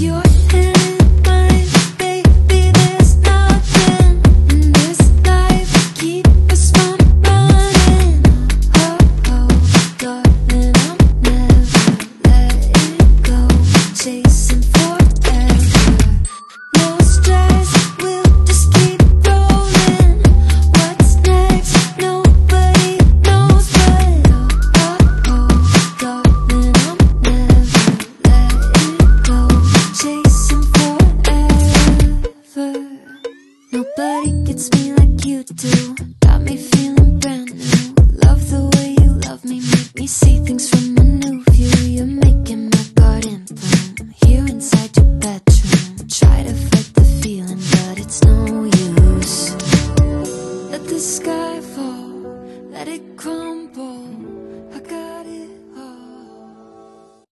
Your Nobody gets me like you do. Got me feeling brand new. Love the way you love me Make me see things from a new view. You're making my garden bloom Here inside your bedroom. Try to fight the feeling But it's no use. Let the sky